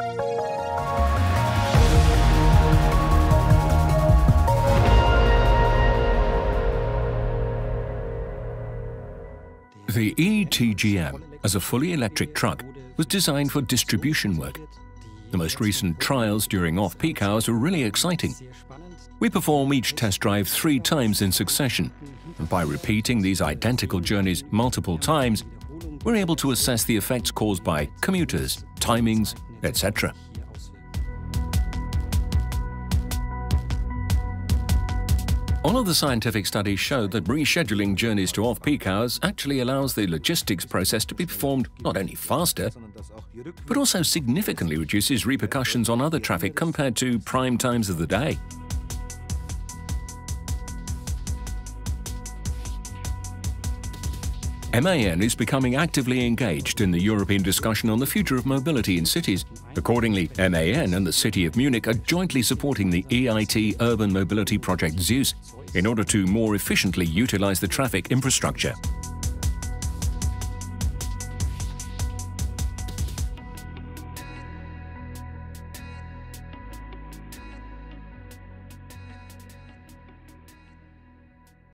The eTGM, as a fully electric truck, was designed for distribution work. The most recent trials during off-peak hours were really exciting. We perform each test drive three times in succession, and by repeating these identical journeys multiple times, we're able to assess the effects caused by commuters, timings, etc. All of the scientific studies show that rescheduling journeys to off-peak hours actually allows the logistics process to be performed not only faster, but also significantly reduces repercussions on other traffic compared to prime times of the day. MAN is becoming actively engaged in the European discussion on the future of mobility in cities. Accordingly, MAN and the City of Munich are jointly supporting the EIT Urban Mobility Project ZEUS in order to more efficiently utilize the traffic infrastructure.